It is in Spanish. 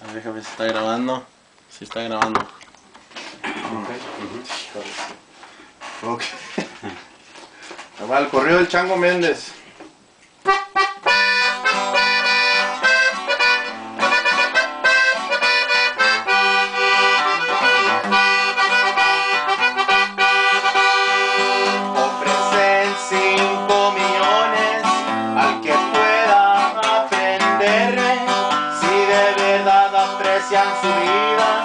A ver, déjame ver si está grabando. Si está grabando. Ok. Va el correo del Chango Méndez. Ofrecen 5 millones al que pueda aprender. Si de verdad aprecian su vida,